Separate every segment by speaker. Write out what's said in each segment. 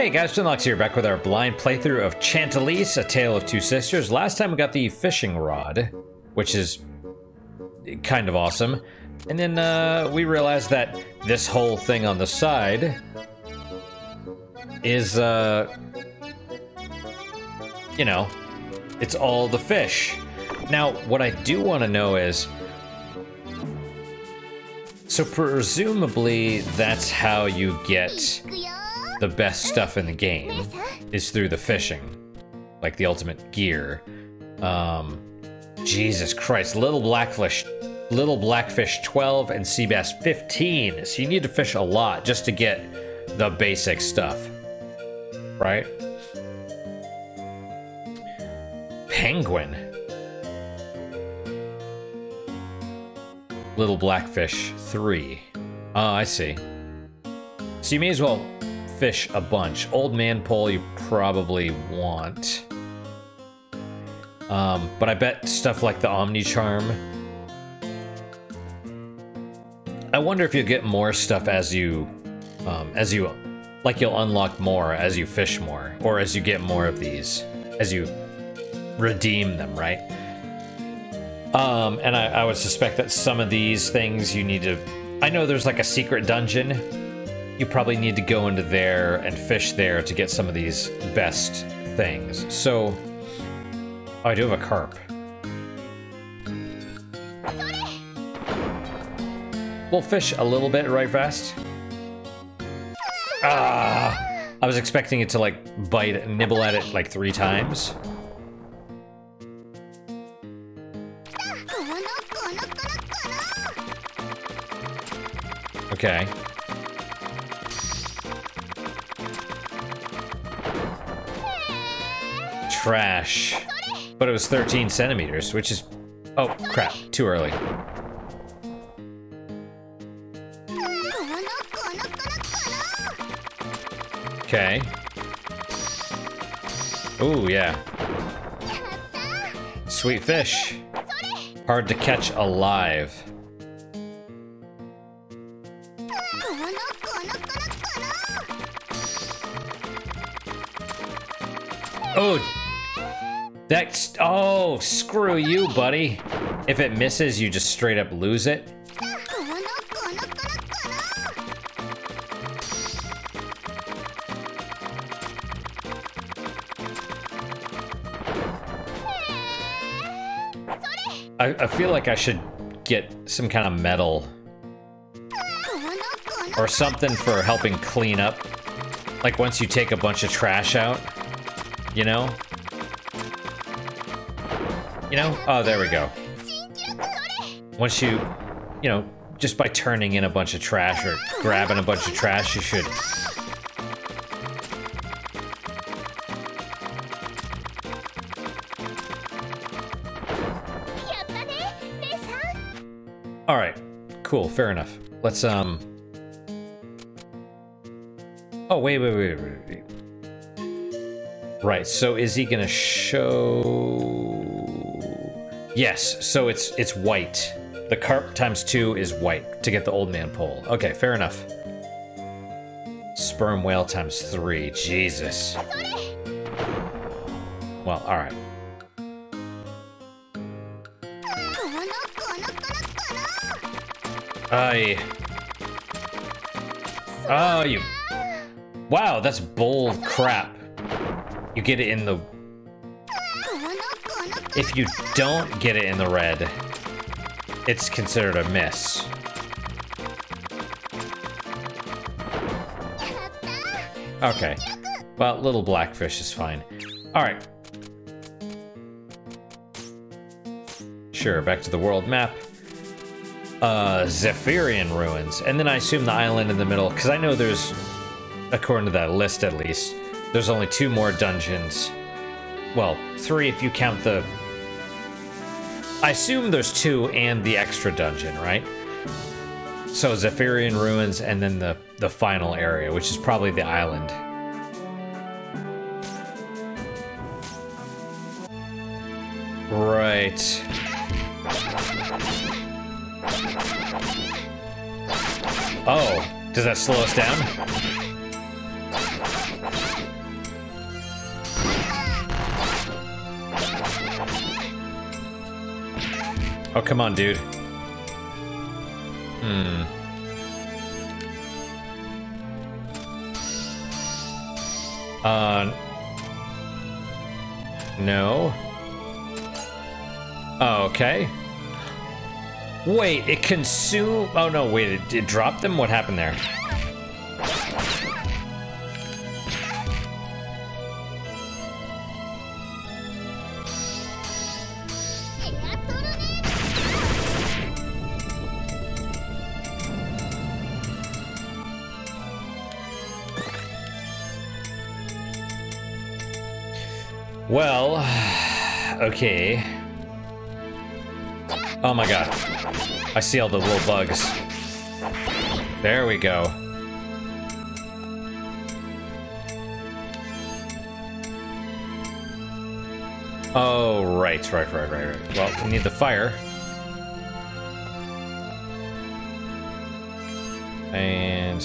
Speaker 1: Hey guys, Twinlocks here, back with our blind playthrough of Chantelise, A Tale of Two Sisters. Last time we got the fishing rod, which is kind of awesome. And then uh, we realized that this whole thing on the side is, uh, you know, it's all the fish. Now, what I do want to know is, so presumably that's how you get the best stuff in the game is through the fishing, like the ultimate gear. Um, Jesus Christ, little blackfish, little blackfish 12 and sea bass 15. So you need to fish a lot just to get the basic stuff, right? Penguin. Little blackfish 3. Oh, I see. So you may as well fish a bunch. Old man pole you probably want. Um, but I bet stuff like the Omni Charm. I wonder if you'll get more stuff as you, um, as you, like you'll unlock more as you fish more, or as you get more of these, as you redeem them, right? Um, and I, I would suspect that some of these things you need to. I know there's like a secret dungeon you probably need to go into there and fish there to get some of these best things. So, oh, I do have a carp. We'll fish a little bit right fast. Ah! I was expecting it to like bite nibble at it like three times. Okay. Trash. But it was 13 centimeters, which is... Oh, crap. Too early. Okay. Oh, yeah. Sweet fish. Hard to catch alive. Oh, screw you, buddy. If it misses, you just straight up lose it. I, I feel like I should get some kind of medal or something for helping clean up. Like once you take a bunch of trash out, you know? You know? Oh, there we go. Once you, you know, just by turning in a bunch of trash or grabbing a bunch of trash, you should... Alright, cool, fair enough. Let's, um... Oh, wait, wait, wait, wait, wait. Right, so is he gonna show... Yes, so it's it's white. The carp times two is white to get the old man pole. Okay, fair enough. Sperm whale times three. Jesus. Well, alright. I. Oh, ah, you. Wow, that's bull crap. You get it in the if you don't get it in the red, it's considered a miss. Okay. Well, little blackfish is fine. Alright. Sure, back to the world map. Uh, Zephyrian Ruins. And then I assume the island in the middle, because I know there's, according to that list at least, there's only two more dungeons. Well, three if you count the I assume there's two and the extra dungeon, right? So Zephyrian Ruins and then the, the final area, which is probably the island. Right. Oh, does that slow us down? Oh, come on, dude. Hmm. Uh. No. Oh, okay. Wait, it consumed. Oh no, wait, it, it dropped them? What happened there? Well, okay. Oh my god. I see all the little bugs. There we go. Oh, right, right, right, right, right. Well, we need the fire. And...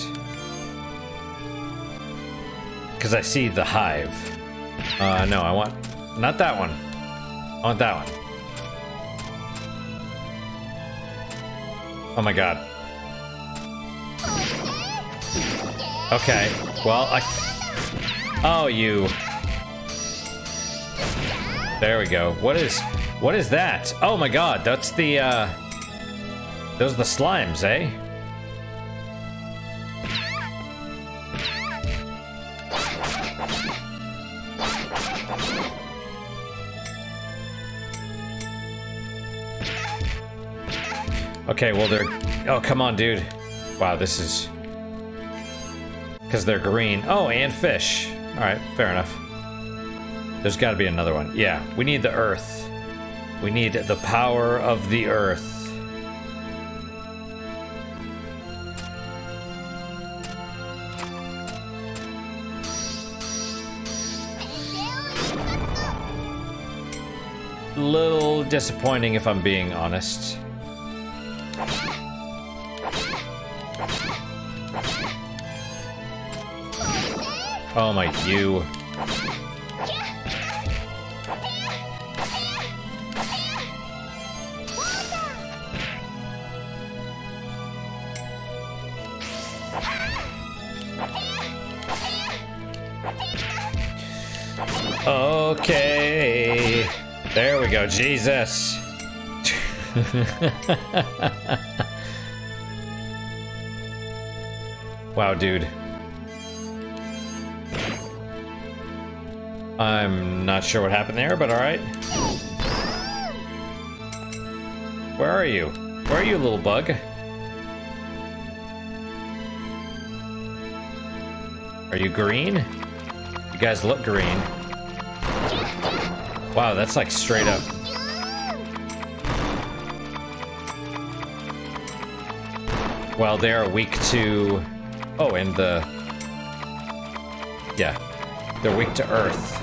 Speaker 1: Because I see the hive. Uh, no, I want... Not that one. I want that one. Oh my god. Okay, well, I... Oh, you... There we go. What is... What is that? Oh my god, that's the, uh... Those are the slimes, eh? Okay, well they're... Oh, come on, dude. Wow, this is... Because they're green. Oh, and fish. Alright, fair enough. There's got to be another one. Yeah, we need the earth. We need the power of the earth. Little disappointing if I'm being honest. Oh my, you. Okay. There we go. Jesus. wow, dude. I'm not sure what happened there, but alright. Where are you? Where are you, little bug? Are you green? You guys look green. Wow, that's like straight up. Well, they are weak to... Oh, and the... Yeah. They're weak to earth.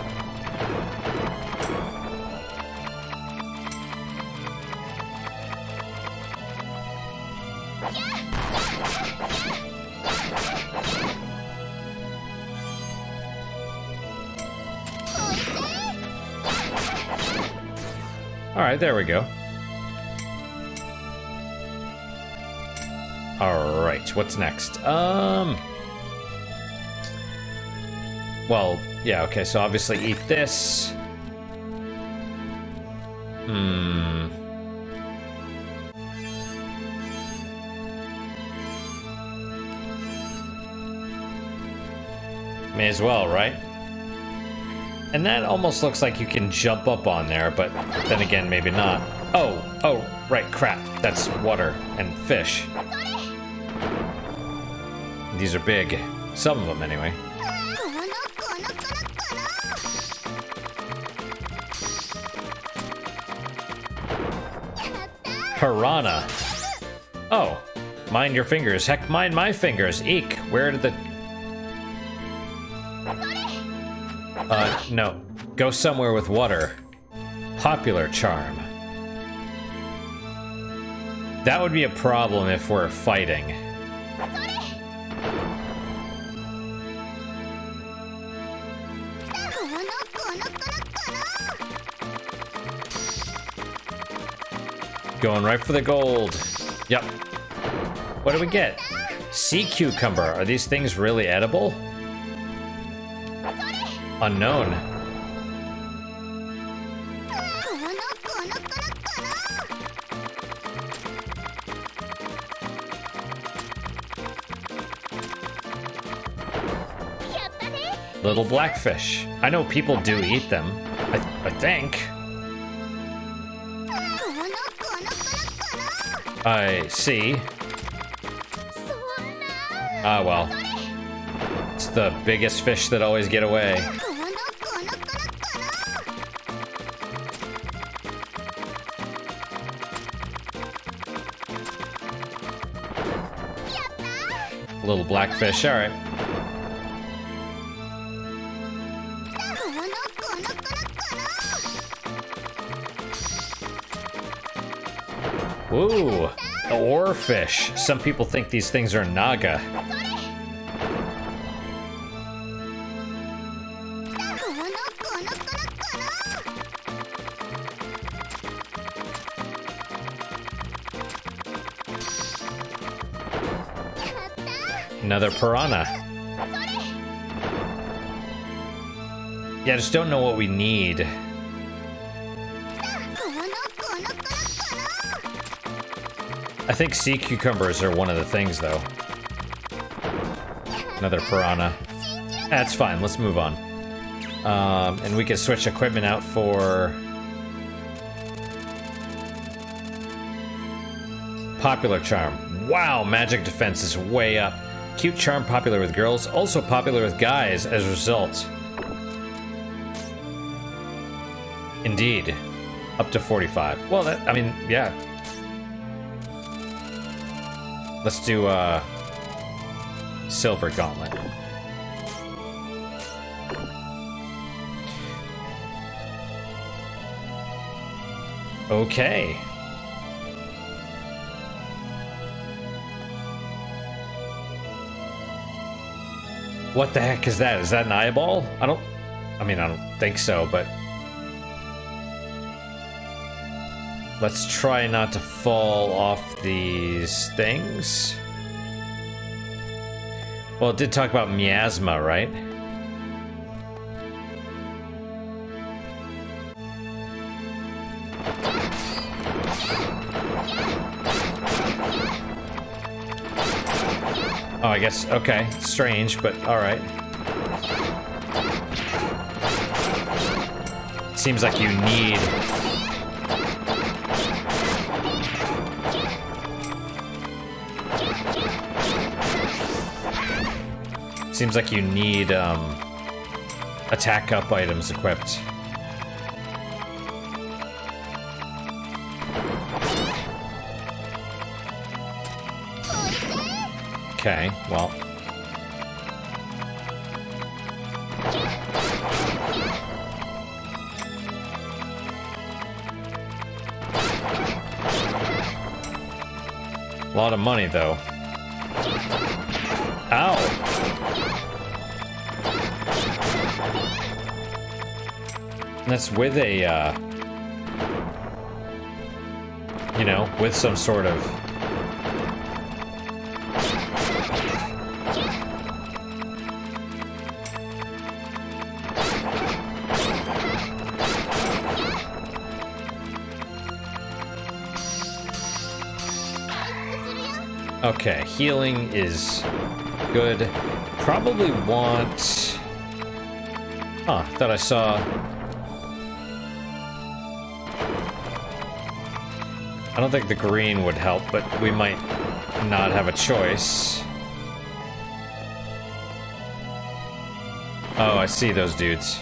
Speaker 1: Alright, there we go. Alright, what's next? Um... Well, yeah, okay, so obviously eat this. Hmm... May as well, right? And that almost looks like you can jump up on there, but then again, maybe not. Oh, oh, right, crap. That's water and fish. These are big. Some of them, anyway. Piranha. Oh, mind your fingers. Heck, mind my fingers. Eek, where did the Uh, no. Go somewhere with water. Popular charm. That would be a problem if we're fighting. Going right for the gold. Yep. What do we get? Sea cucumber. Are these things really edible? Unknown. Little blackfish. I know people do eat them. I, I think. I see. Ah, well. It's the biggest fish that always get away. Blackfish, alright. Ooh, oarfish. Some people think these things are naga. Another piranha. Yeah, I just don't know what we need. I think sea cucumbers are one of the things, though. Another piranha. That's fine, let's move on. Um, and we can switch equipment out for... Popular Charm. Wow, magic defense is way up. Cute charm popular with girls, also popular with guys as a result. Indeed. Up to 45. Well, that, I mean, yeah. Let's do, uh, Silver Gauntlet. Okay. What the heck is that? Is that an eyeball? I don't... I mean, I don't think so, but... Let's try not to fall off these things. Well, it did talk about miasma, right? Guess, okay. Strange, but alright. Seems like you need... Seems like you need, um... Attack up items equipped. Okay, well. A lot of money, though. Ow! That's with a, uh... You know, with some sort of healing is good. Probably want... Huh, thought I saw... I don't think the green would help, but we might not have a choice. Oh, I see those dudes.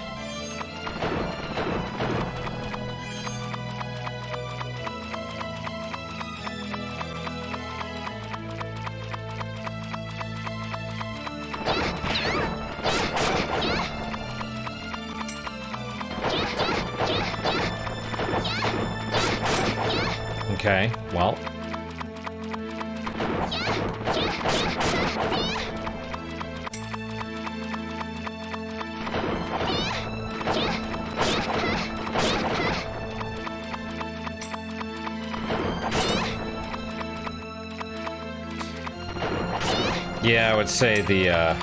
Speaker 1: Would say the uh,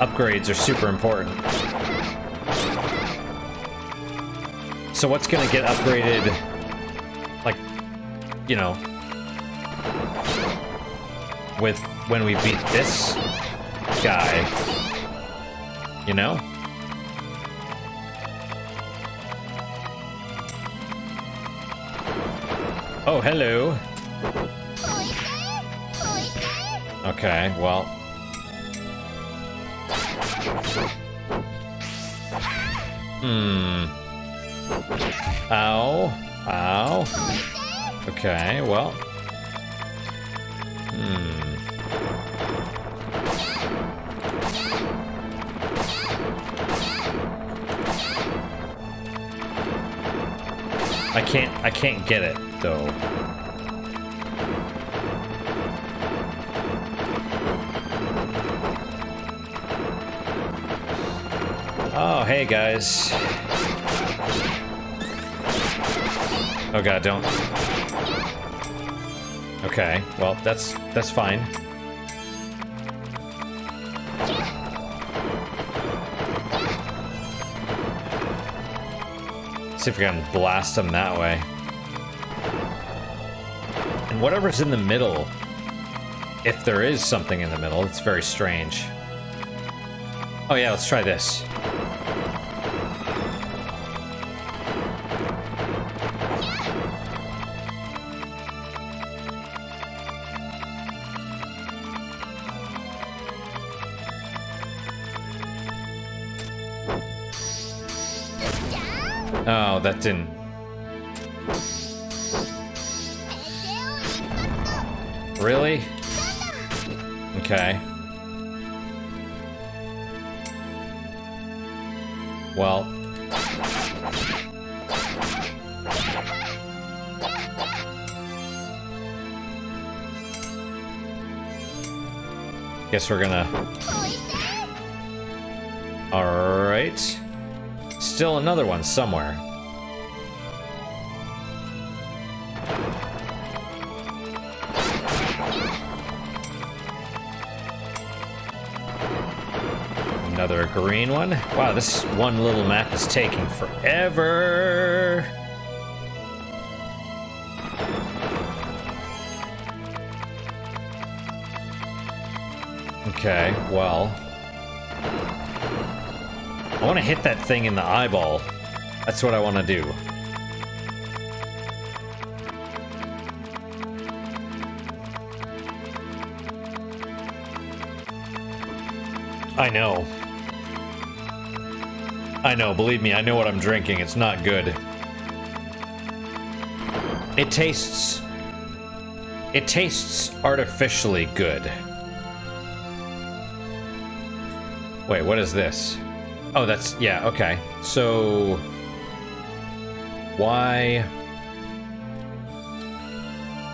Speaker 1: upgrades are super important. So what's gonna get upgraded, like, you know, with when we beat this guy, you know? Oh, hello. Okay, well. Hmm. Ow. Ow. Okay, well. Hmm. I can't I can't get it though. Hey guys. Oh god, don't. Okay, well, that's that's fine. See if we can blast them that way. And whatever's in the middle, if there is something in the middle, it's very strange. Oh yeah, let's try this. Really? Okay. Well. Guess we're gonna... Alright. Still another one somewhere. Green one. Wow, this one little map is taking forever. Okay, well. I want to hit that thing in the eyeball. That's what I want to do. I know. I know, believe me, I know what I'm drinking. It's not good. It tastes... It tastes artificially good. Wait, what is this? Oh, that's... Yeah, okay. So... Why...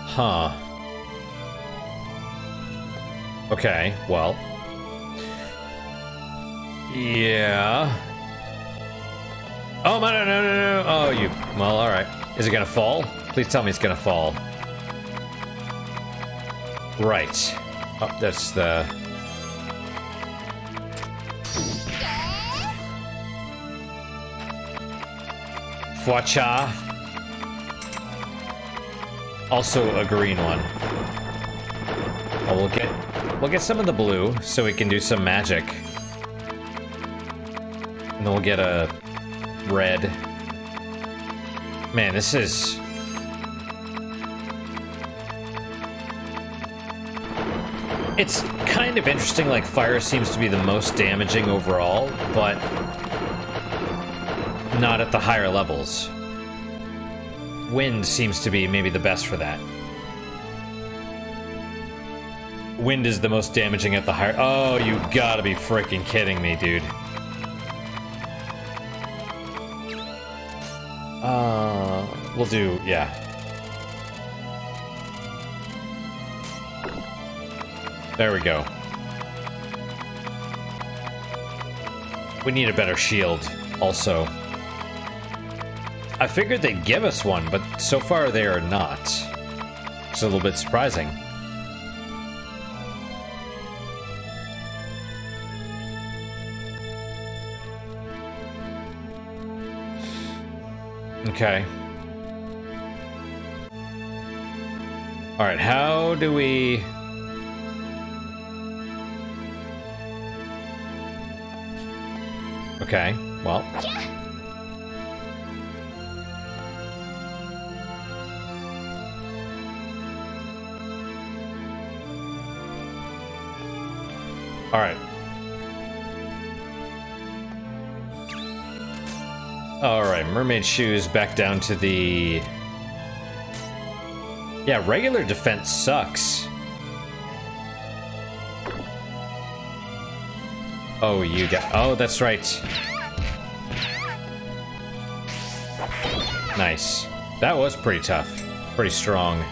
Speaker 1: Huh. Okay, well... Yeah... Oh, no, no, no, no. Oh, you... Well, alright. Is it gonna fall? Please tell me it's gonna fall. Right. Oh, that's the... Fuacha. Also a green one. Oh, we'll get we'll get some of the blue so we can do some magic. And then we'll get a red. Man, this is It's kind of interesting, like fire seems to be the most damaging overall, but not at the higher levels. Wind seems to be maybe the best for that. Wind is the most damaging at the higher- Oh, you gotta be freaking kidding me, dude. We'll do, yeah. There we go. We need a better shield, also. I figured they'd give us one, but so far they are not. It's a little bit surprising. Okay. All right, how do we... Okay, well. All right. All right, mermaid shoes back down to the... Yeah, regular defense sucks. Oh, you got... Oh, that's right. Nice. That was pretty tough. Pretty strong.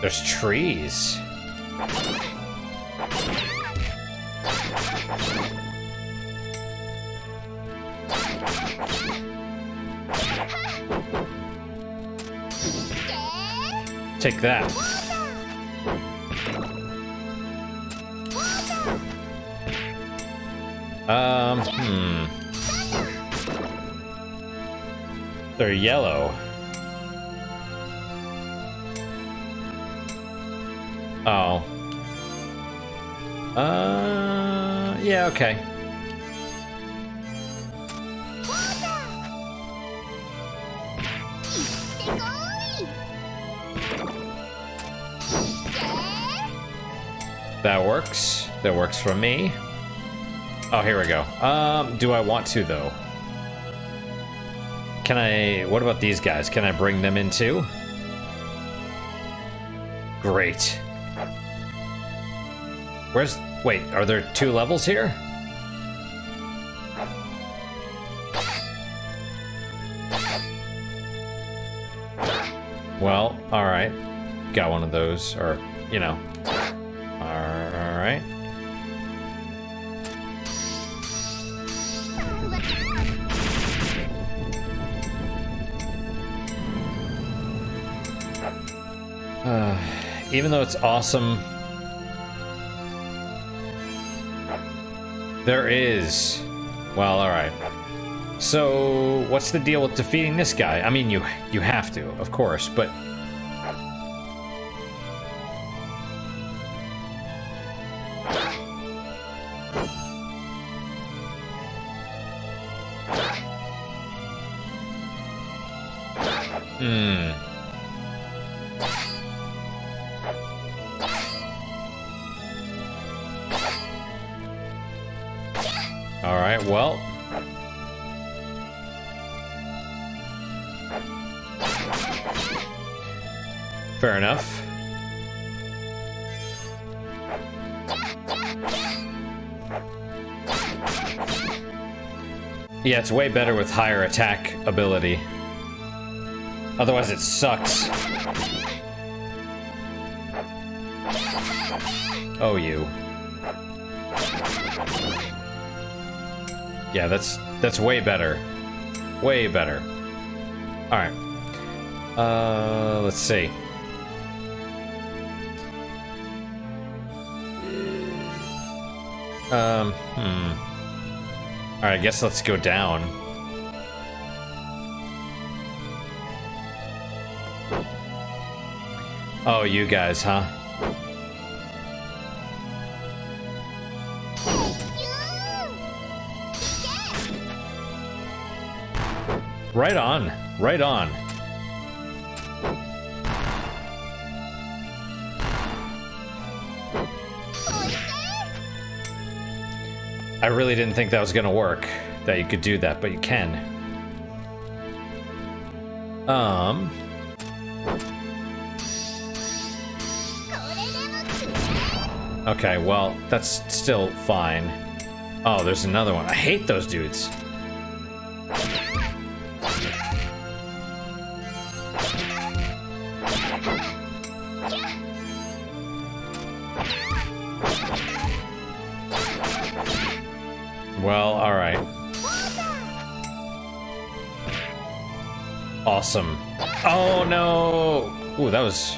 Speaker 1: There's trees. Take that. Um, hmm. They're yellow. Oh. Uh, yeah, okay. That works. That works for me. Oh, here we go. Um, do I want to, though? Can I... What about these guys? Can I bring them in, too? Great. Where's... Wait, are there two levels here? Well, alright. Got one of those, or, you know. Even though it's awesome, there is. Well, all right. So, what's the deal with defeating this guy? I mean, you you have to, of course, but Yeah, it's way better with higher attack ability. Otherwise it sucks. Oh, you. Yeah, that's that's way better. Way better. Alright. Uh, let's see. Um, hmm. Alright, I guess let's go down. Oh, you guys, huh? Right on. Right on. Really didn't think that was gonna work, that you could do that, but you can. Um... Okay, well, that's still fine. Oh, there's another one. I hate those dudes. Awesome. Oh no! Ooh, that was...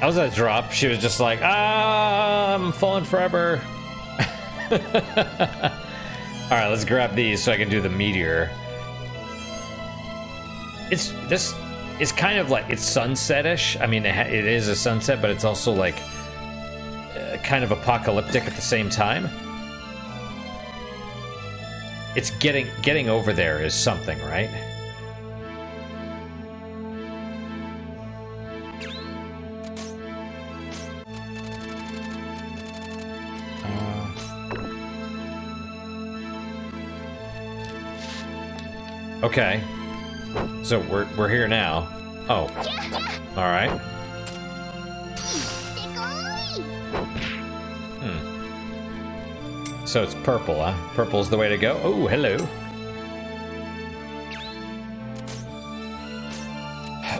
Speaker 1: That was a drop. She was just like, ah, I'm falling forever. Alright, let's grab these so I can do the meteor. It's this is kind of like it's sunset-ish. I mean, it, it is a sunset, but it's also like uh, kind of apocalyptic at the same time. It's getting getting over there is something, right? Okay. So we're we're here now. Oh. All right. Hmm. So it's purple, huh? Purple's the way to go. Oh, hello.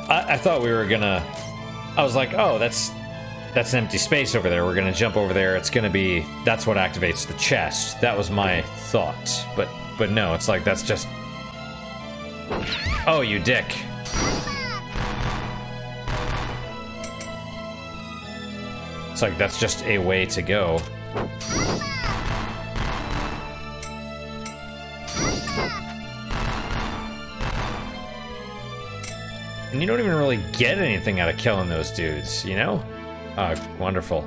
Speaker 1: I, I thought we were gonna. I was like, oh, that's that's an empty space over there. We're gonna jump over there. It's gonna be that's what activates the chest. That was my thought, but but no, it's like that's just Oh, you dick. It's like that's just a way to go. And you don't even really get anything out of killing those dudes, you know? Oh, wonderful.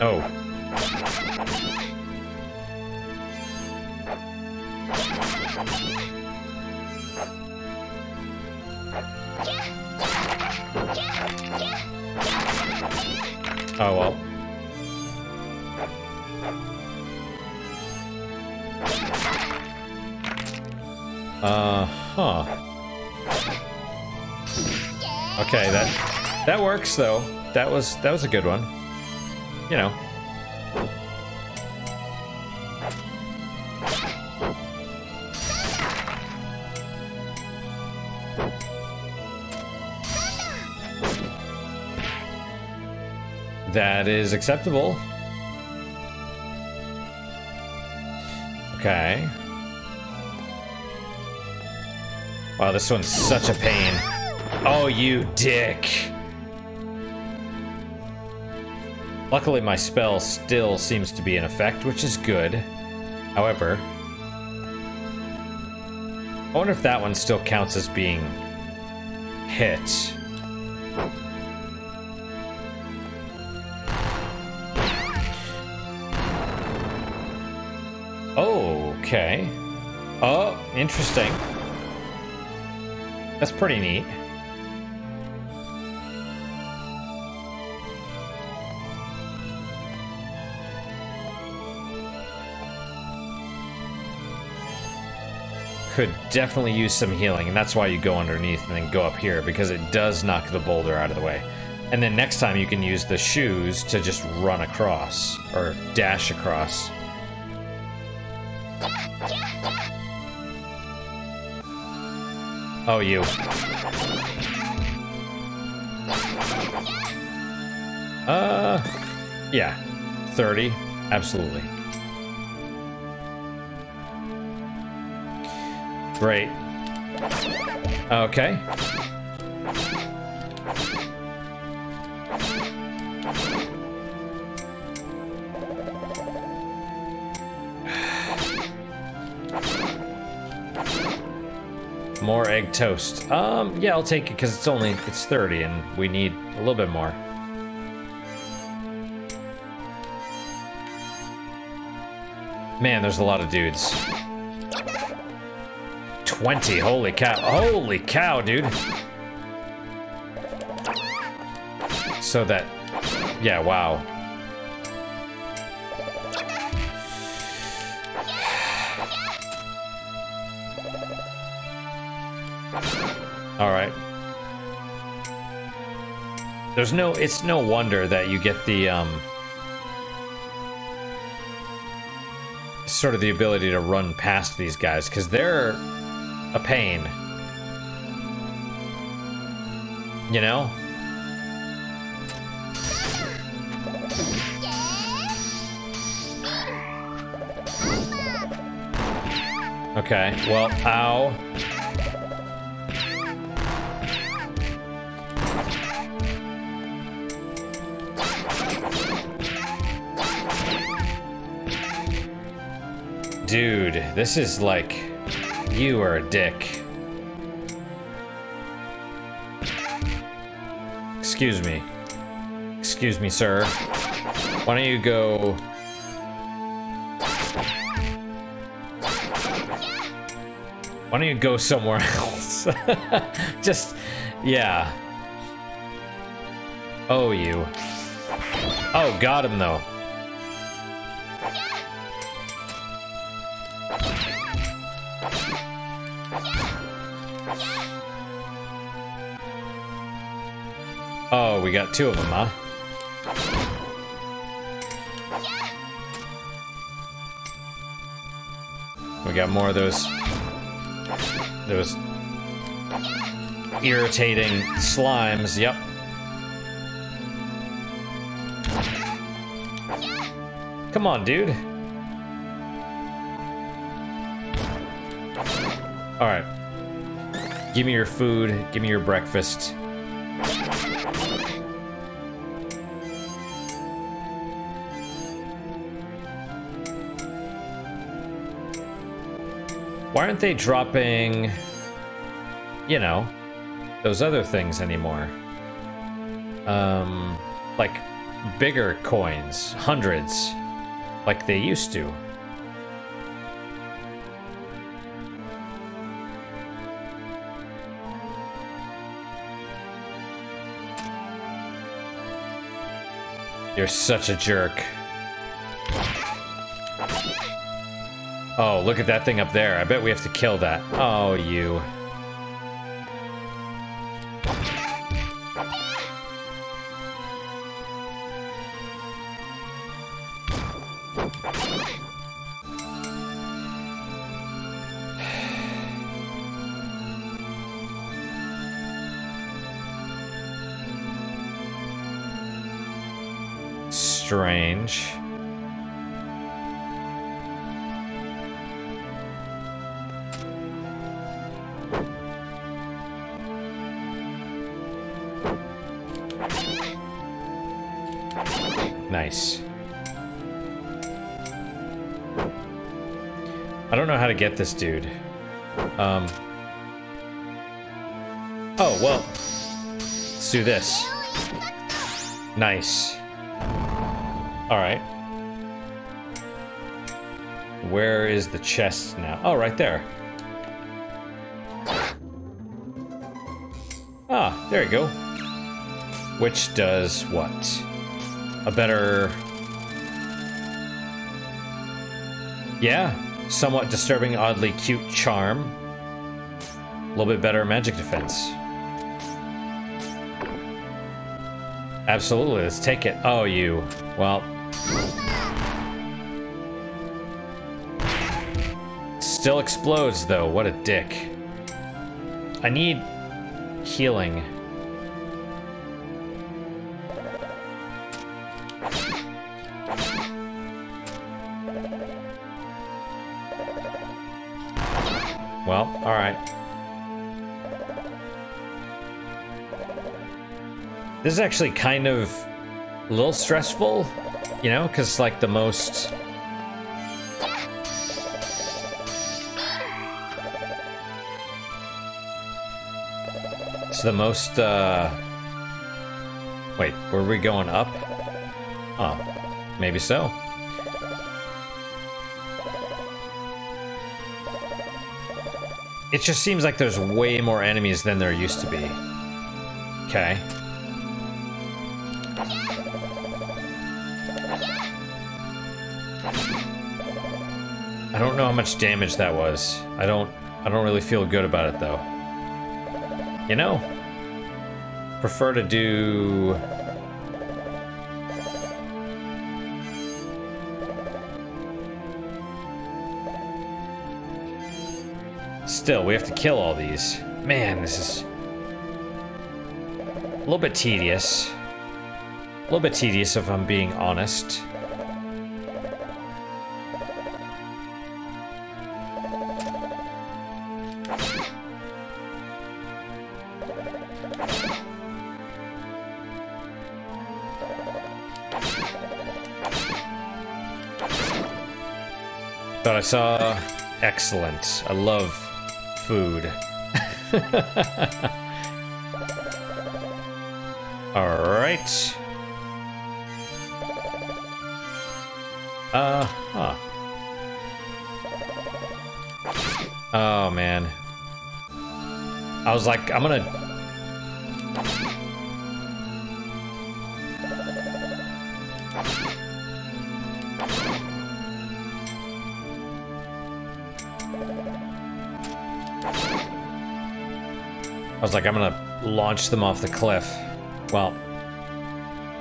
Speaker 1: Oh. Oh well. Uh huh. Okay, that that works though. That was that was a good one. You know. That is acceptable. Okay. Wow, this one's such a pain. Oh, you dick. Luckily, my spell still seems to be in effect, which is good. However, I wonder if that one still counts as being hit. Okay. Oh, interesting. That's pretty neat. Could definitely use some healing, and that's why you go underneath and then go up here, because it does knock the boulder out of the way. And then next time you can use the shoes to just run across, or dash across. Oh, you. Uh, yeah. 30. Absolutely. Great. Okay. More egg toast. Um, yeah, I'll take it because it's only, it's 30 and we need a little bit more. Man, there's a lot of dudes. 20, holy cow. Holy cow, dude. So that, yeah, wow. Alright. There's no, it's no wonder that you get the, um... Sort of the ability to run past these guys, because they're a pain. You know? Okay, well, ow. Dude, this is like... You are a dick. Excuse me. Excuse me, sir. Why don't you go... Why don't you go somewhere else? Just, yeah. Oh, you. Oh, got him, though. Got two of them, huh? We got more of those those irritating slimes, yep. Come on, dude. Alright. Give me your food, give me your breakfast. Aren't they dropping, you know, those other things anymore? Um, like bigger coins, hundreds, like they used to. You're such a jerk. Oh, look at that thing up there. I bet we have to kill that. Oh, you. Strange. To get this dude. Um. Oh, well. Let's do this. Nice. Alright. Where is the chest now? Oh, right there. Ah, there you go. Which does what? a better... Yeah, somewhat disturbing, oddly cute charm. A little bit better magic defense. Absolutely, let's take it. Oh, you. Well... Still explodes, though. What a dick. I need healing. This is actually kind of a little stressful, you know, because like the most... It's the most, uh... Wait, were we going up? Oh, maybe so. It just seems like there's way more enemies than there used to be. Okay. Don't know how much damage that was. I don't I don't really feel good about it though. You know? Prefer to do Still, we have to kill all these. Man, this is... A little bit tedious. A little bit tedious if I'm being honest. Saw... Excellent. I love food. Alright. Uh, huh. Oh, man. I was like, I'm gonna... Was like, I'm gonna launch them off the cliff. Well,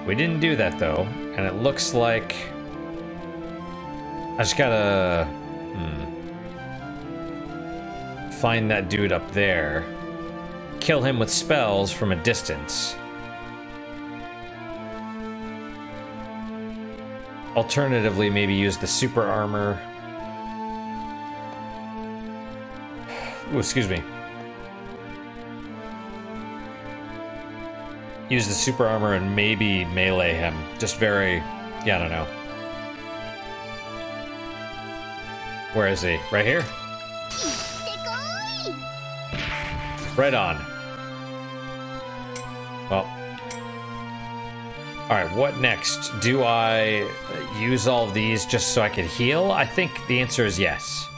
Speaker 1: we didn't do that though, and it looks like... I just gotta... Hmm. Find that dude up there. Kill him with spells from a distance. Alternatively, maybe use the super armor. Ooh, excuse me. Use the super armor and maybe melee him. Just very... Yeah, I don't know. Where is he? Right here? Right on. Well. Alright, what next? Do I use all of these just so I can heal? I think the answer is yes.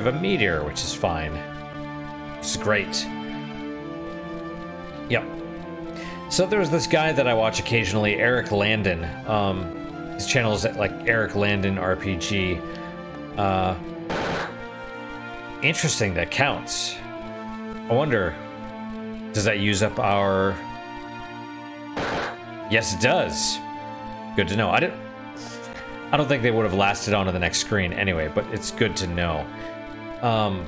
Speaker 1: Have a meteor, which is fine. It's great. Yep. So there's this guy that I watch occasionally, Eric Landon. Um, his channel is like Eric Landon RPG. Uh, interesting, that counts. I wonder, does that use up our... Yes, it does. Good to know. I didn't... I don't think they would have lasted on to the next screen anyway, but it's good to know. Um,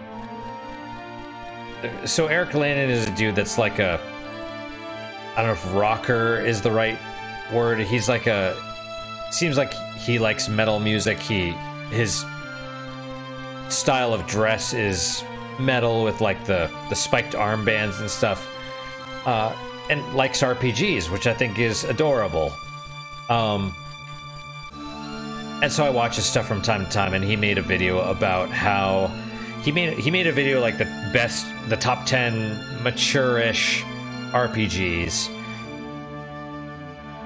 Speaker 1: so Eric Landon is a dude that's like a... I don't know if rocker is the right word. He's like a... Seems like he likes metal music. He... His style of dress is metal with like the, the spiked armbands and stuff. Uh, and likes RPGs, which I think is adorable. Um, and so I watch his stuff from time to time, and he made a video about how he made he made a video like the best, the top ten mature-ish RPGs,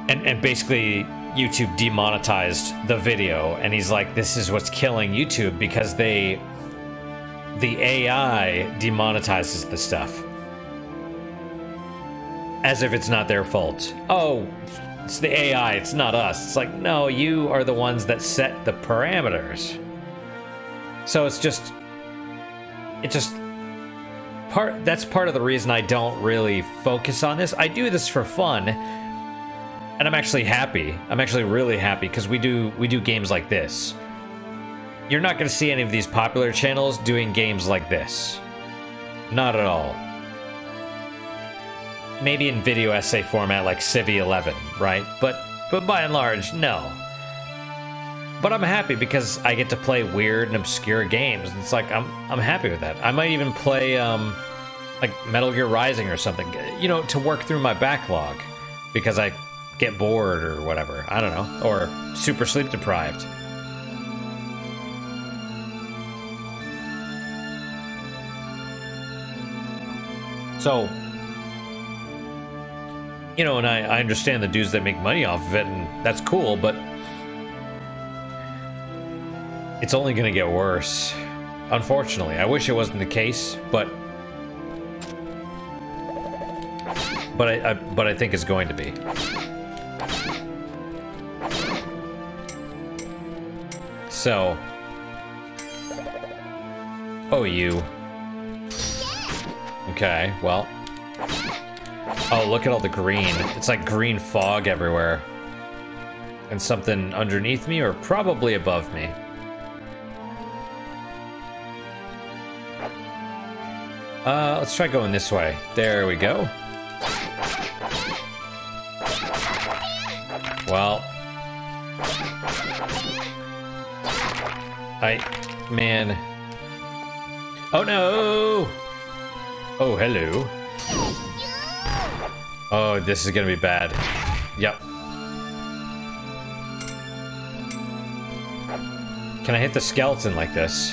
Speaker 1: and and basically YouTube demonetized the video, and he's like, this is what's killing YouTube because they the AI demonetizes the stuff as if it's not their fault. Oh, it's the AI, it's not us. It's like, no, you are the ones that set the parameters. So it's just, it just, part, that's part of the reason I don't really focus on this. I do this for fun, and I'm actually happy. I'm actually really happy because we do, we do games like this. You're not going to see any of these popular channels doing games like this. Not at all maybe in video essay format like Civvie 11, right? But but by and large, no. But I'm happy because I get to play weird and obscure games. It's like I'm I'm happy with that. I might even play um like Metal Gear Rising or something, you know, to work through my backlog because I get bored or whatever. I don't know, or super sleep deprived. So, you know, and I, I understand the dudes that make money off of it, and that's cool, but it's only to get worse. Unfortunately, I wish it wasn't the case, but but I, I but I think it's going to be. So, oh, you. Okay, well. Oh, look at all the green. It's like green fog everywhere. And something underneath me or probably above me. Uh, let's try going this way. There we go. Well. I... Man. Oh, no! Oh, hello. Oh, this is gonna be bad. Yep. Can I hit the skeleton like this?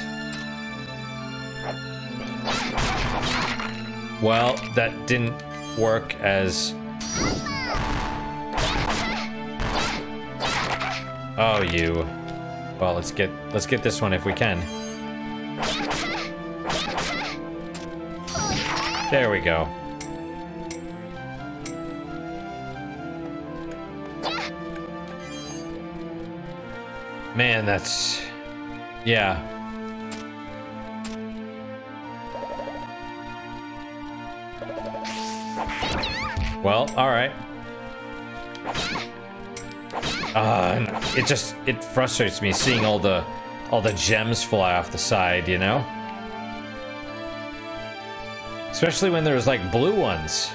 Speaker 1: Well, that didn't work as... Oh, you. Well, let's get let's get this one if we can. There we go. Man, that's... Yeah. Well, alright. Uh, it just, it frustrates me seeing all the, all the gems fly off the side, you know? Especially when there's like blue ones.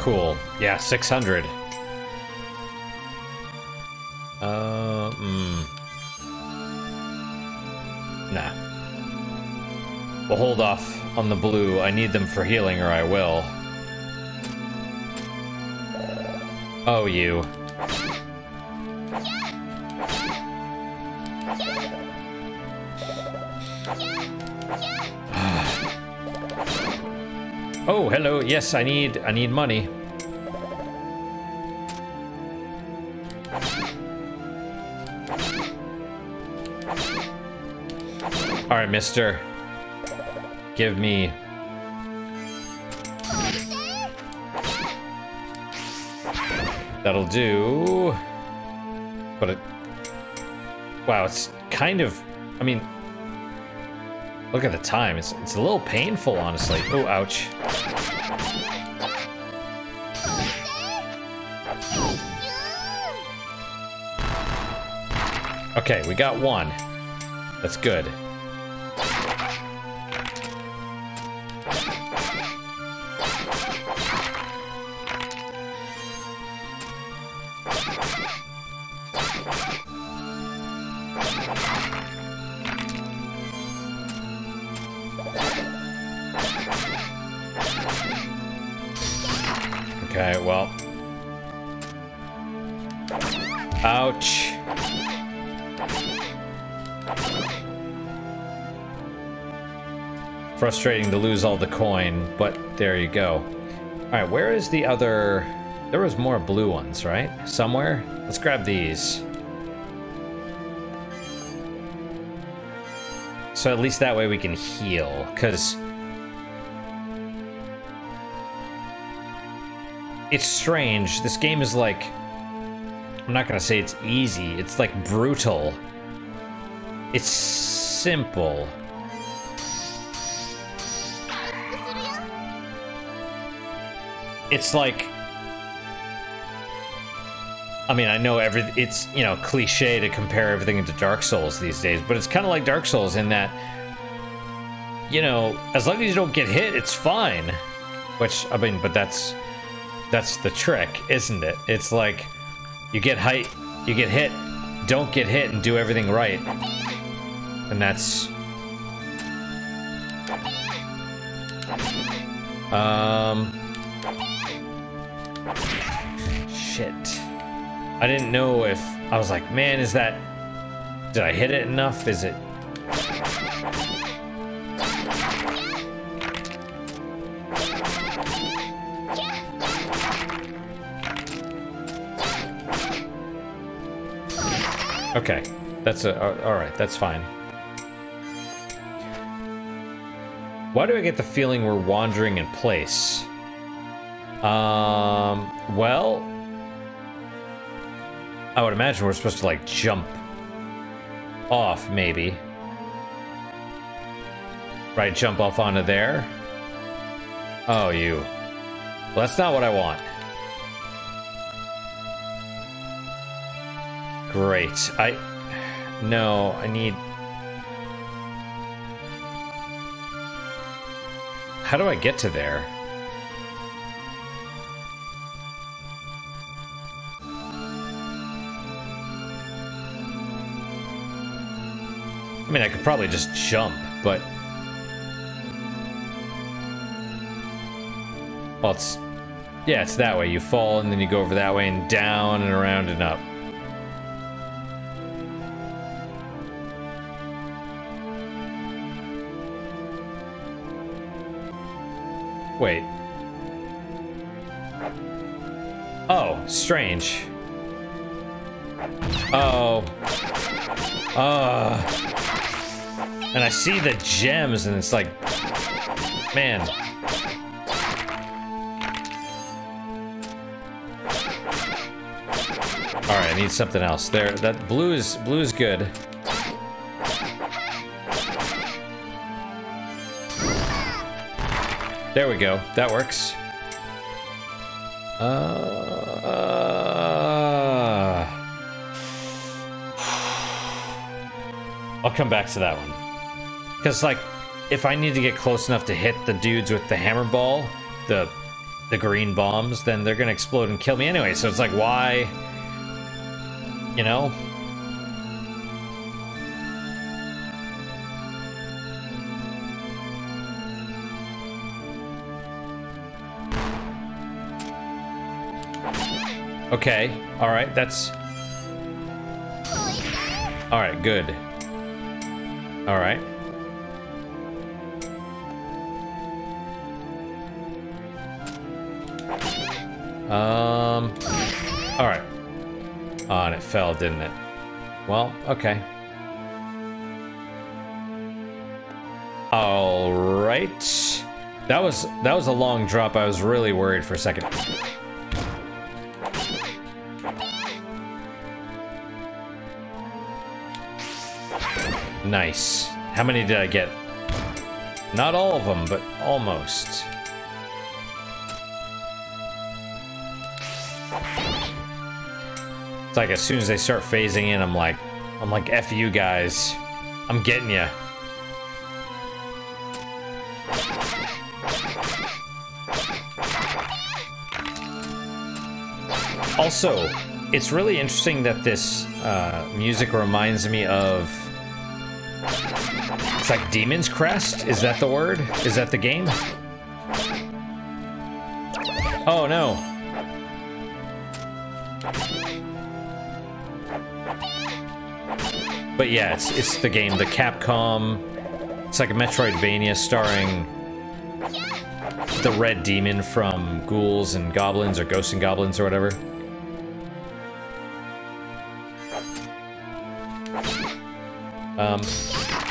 Speaker 1: Cool. Yeah, 600. Uh, mm. Nah. We'll hold off on the blue. I need them for healing or I will. Oh, you. oh, hello. Yes, I need I need money. Mister. Give me That'll do. But it... Wow, it's kind of... I mean... Look at the time. It's, it's a little painful, honestly. Oh, ouch. Okay, we got one. That's good. To lose all the coin, but there you go. Alright, where is the other... There was more blue ones, right? Somewhere? Let's grab these. So at least that way we can heal, because... It's strange. This game is like... I'm not gonna say it's easy. It's like brutal. It's simple. It's like I mean, I know every it's, you know, cliche to compare everything to Dark Souls these days, but it's kind of like Dark Souls in that you know, as long as you don't get hit, it's fine. Which I mean, but that's that's the trick, isn't it? It's like you get height, you get hit, don't get hit and do everything right. And that's um Shit. I didn't know if... I was like, man, is that... Did I hit it enough? Is it... Okay. That's a... Alright, that's fine. Why do I get the feeling we're wandering in place? Um, well, I would imagine we're supposed to like jump off, maybe. Right, jump off onto there. Oh, you. Well, that's not what I want. Great. I... No, I need... How do I get to there? I mean, I could probably just jump, but... Well, it's... Yeah, it's that way. You fall, and then you go over that way, and down, and around, and up. Wait. Oh, strange. Oh. Uh. And I see the gems, and it's like, man. All right, I need something else. There, that blue is blue is good. There we go. That works. Uh, uh, I'll come back to that one. Because, like, if I need to get close enough to hit the dudes with the hammer ball, the the green bombs, then they're gonna explode and kill me anyway. So it's like, why? You know? Okay, alright, that's... Alright, good. Alright. Um... Alright. Oh, and it fell, didn't it? Well, okay. Alright. That was that was a long drop. I was really worried for a second. Nice. How many did I get? Not all of them, but almost. Like as soon as they start phasing in, I'm like, I'm like, F you guys. I'm getting you. Also, it's really interesting that this uh, music reminds me of. It's like Demon's Crest? Is that the word? Is that the game? Oh no. But yeah, it's it's the game, the Capcom. It's like a Metroidvania starring the red demon from Ghouls and Goblins or Ghosts and Goblins or whatever. Um,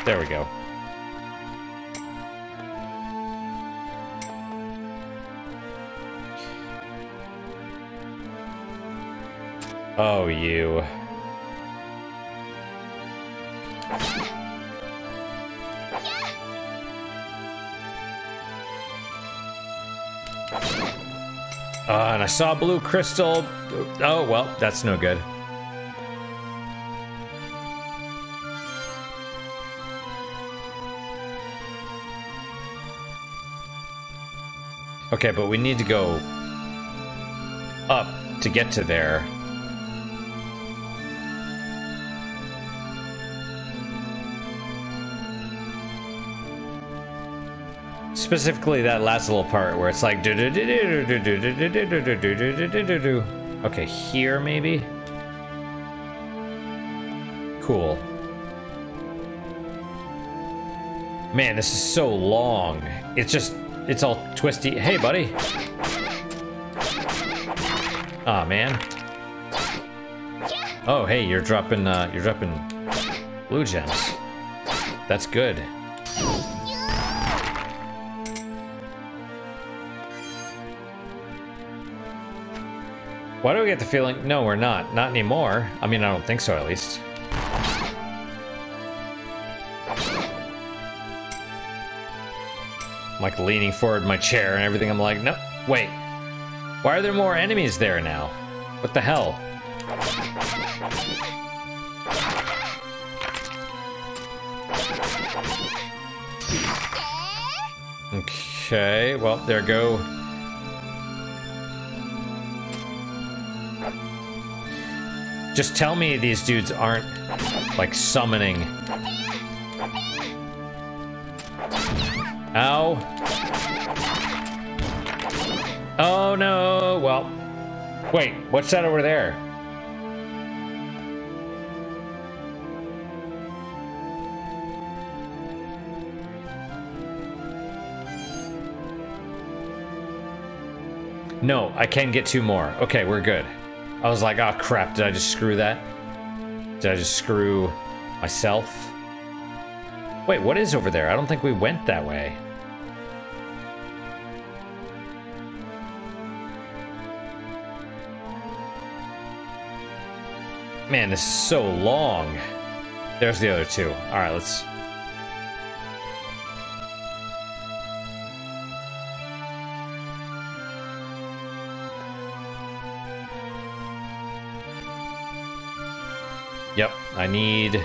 Speaker 1: there we go. Oh, you. Uh, and I saw blue crystal. Oh, well, that's no good. Okay, but we need to go up to get to there. Specifically that last little part where it's like Okay, here maybe? Cool. Man, this is so long. It's just it's all twisty. Hey, buddy. Oh, man. Oh, hey, you're dropping, uh, you're dropping blue gems. That's good. Why do we get the feeling? No, we're not. Not anymore. I mean, I don't think so, at least. I'm like leaning forward in my chair and everything. I'm like, no, wait. Why are there more enemies there now? What the hell? Okay, well, there go. Just tell me these dudes aren't, like, summoning. Ow. Oh, no. Well, wait, what's that over there? No, I can get two more. Okay, we're good. I was like, oh crap, did I just screw that? Did I just screw myself? Wait, what is over there? I don't think we went that way. Man, this is so long. There's the other two. All right, let's... Yep, I need...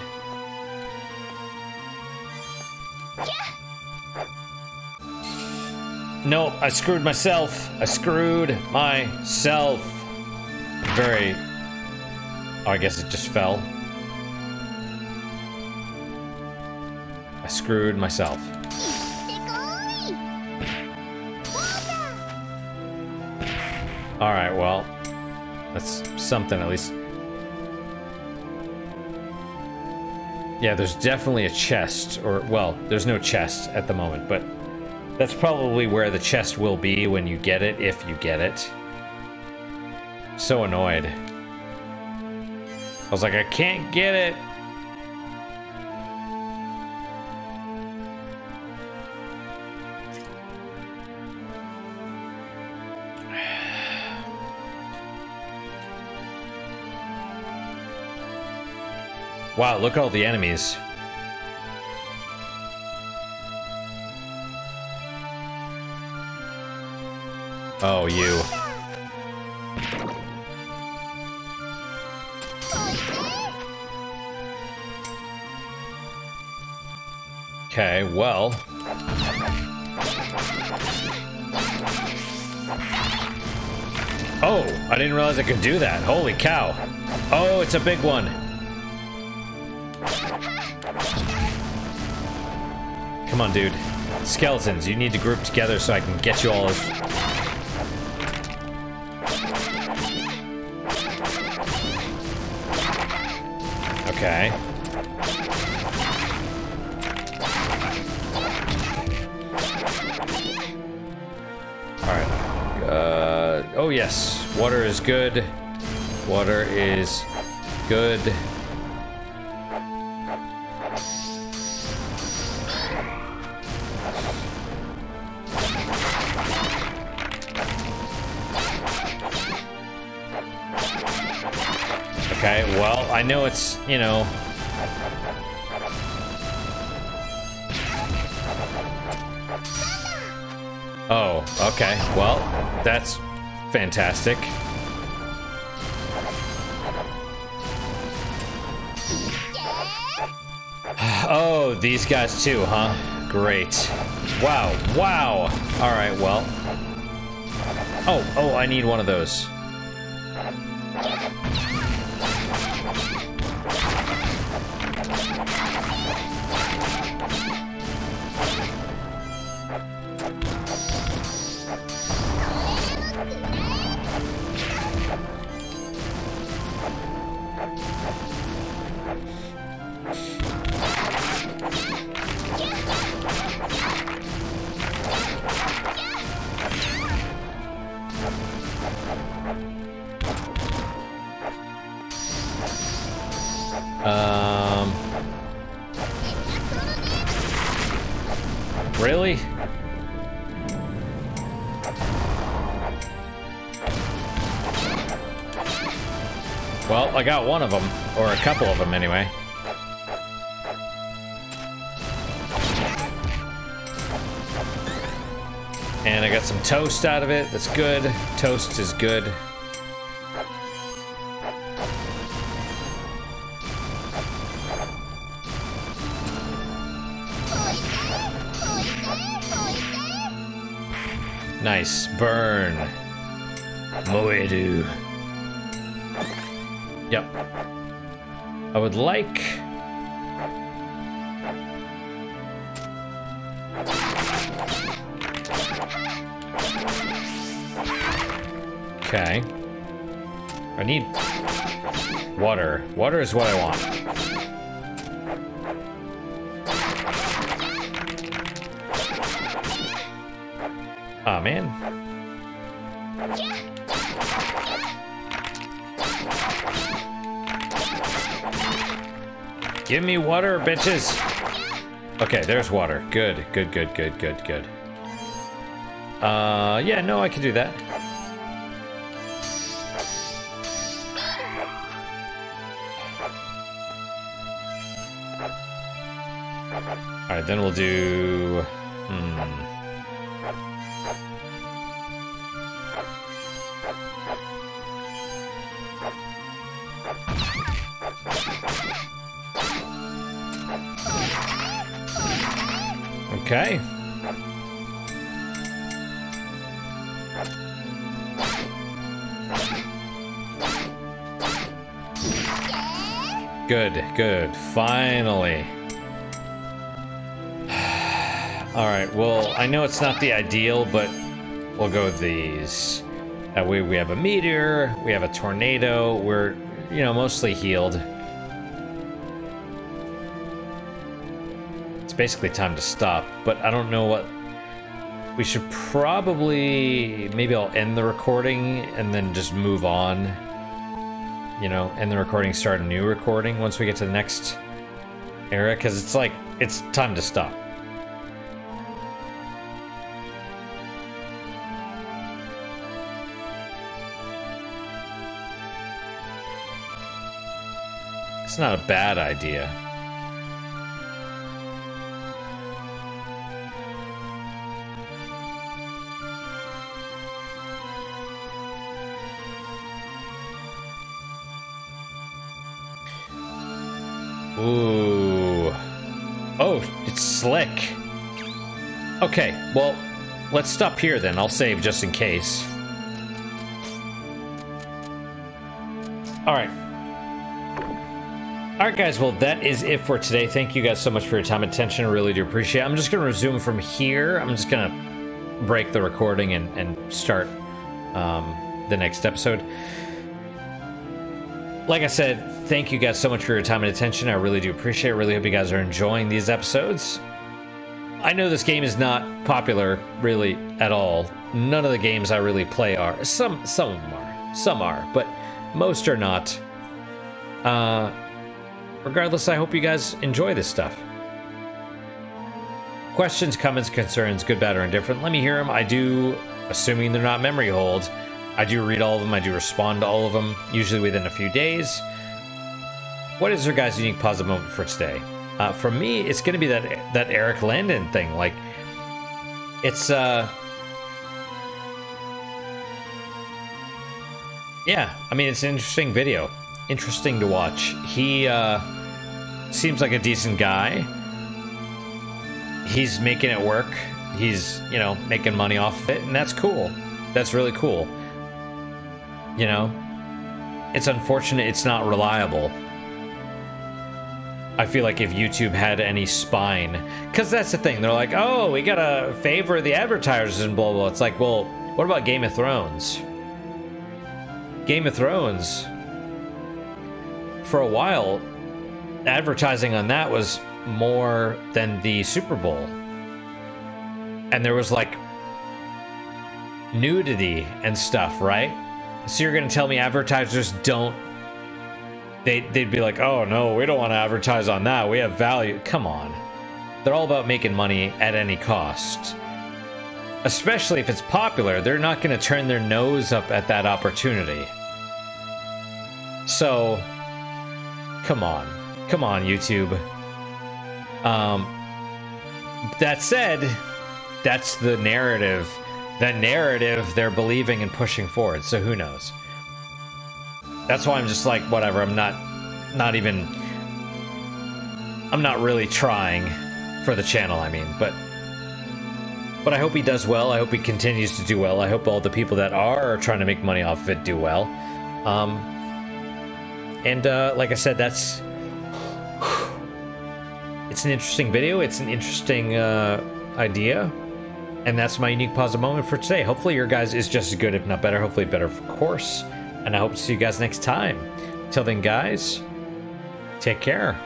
Speaker 1: No, I screwed myself. I screwed myself. Very... Oh, I guess it just fell. I screwed myself. Alright, well, that's something at least. Yeah, there's definitely a chest, or, well, there's no chest at the moment, but that's probably where the chest will be when you get it, if you get it. So annoyed. I was like, I can't get it. Wow, look at all the enemies. Oh, you. Okay, well. Oh, I didn't realize I could do that. Holy cow. Oh, it's a big one. Come on, dude. Skeletons, you need to group together so I can get you all. Okay. Alright. Uh, oh yes, water is good. Water is good. I know it's, you know... Oh, okay. Well, that's fantastic. Oh, these guys too, huh? Great. Wow, wow! Alright, well. Oh, oh, I need one of those. Couple of them anyway. And I got some toast out of it. That's good. Toast is good. Nice. Burn. Moedu. Yep. I would like... Okay. I need water. Water is what I want. Give me water, bitches. Okay, there's water. Good, good, good, good, good, good. Uh, yeah, no, I can do that. Alright, then we'll do... Okay. Good, good. Finally. Alright, well, I know it's not the ideal, but we'll go with these. Uh, that way we have a meteor, we have a tornado, we're, you know, mostly healed. It's basically time to stop, but I don't know what... We should probably... Maybe I'll end the recording and then just move on. You know, end the recording, start a new recording once we get to the next era, because it's like, it's time to stop. It's not a bad idea. Ooh. Oh, it's slick. Okay, well, let's stop here then. I'll save just in case. Alright. Alright guys, well that is it for today. Thank you guys so much for your time and attention. I really do appreciate it. I'm just going to resume from here. I'm just going to break the recording and, and start um, the next episode like I said, thank you guys so much for your time and attention. I really do appreciate it. Really hope you guys are enjoying these episodes. I know this game is not popular really at all. None of the games I really play are. Some some of them are. Some are, but most are not. Uh regardless, I hope you guys enjoy this stuff. Questions, comments, concerns, good, bad, or indifferent, let me hear them. I do, assuming they're not memory holds. I do read all of them. I do respond to all of them, usually within a few days. What is your guys' unique positive moment for today? Uh, for me, it's going to be that that Eric Landon thing. Like, it's uh, yeah. I mean, it's an interesting video, interesting to watch. He uh, seems like a decent guy. He's making it work. He's you know making money off of it, and that's cool. That's really cool. You know? It's unfortunate it's not reliable. I feel like if YouTube had any spine, because that's the thing, they're like, oh, we gotta favor the advertisers and blah, blah. It's like, well, what about Game of Thrones? Game of Thrones, for a while, advertising on that was more than the Super Bowl. And there was like nudity and stuff, right? So you're to tell me advertisers don't they they'd be like, "Oh no, we don't want to advertise on that. We have value." Come on. They're all about making money at any cost. Especially if it's popular, they're not going to turn their nose up at that opportunity. So, come on. Come on, YouTube. Um that said, that's the narrative the narrative they're believing and pushing forward. So who knows? That's why I'm just like, whatever. I'm not, not even. I'm not really trying for the channel. I mean, but But I hope he does well. I hope he continues to do well. I hope all the people that are trying to make money off of it do well. Um, and uh, like I said, that's it's an interesting video. It's an interesting uh, idea. And that's my unique positive moment for today. Hopefully your guys is just as good, if not better. Hopefully better, of course. And I hope to see you guys next time. Till then, guys, take care.